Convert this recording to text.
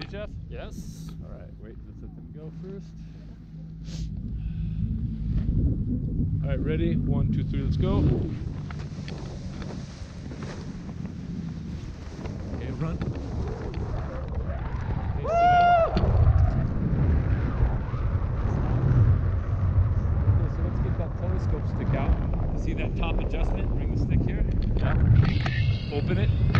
Ready, Jeff? Yes. All right, wait, let's let them go first. All right, ready? One, two, three, let's go. Okay, run. Okay, so let's get that telescope stick out. See that top adjustment? Bring the stick here. Yeah. Open it.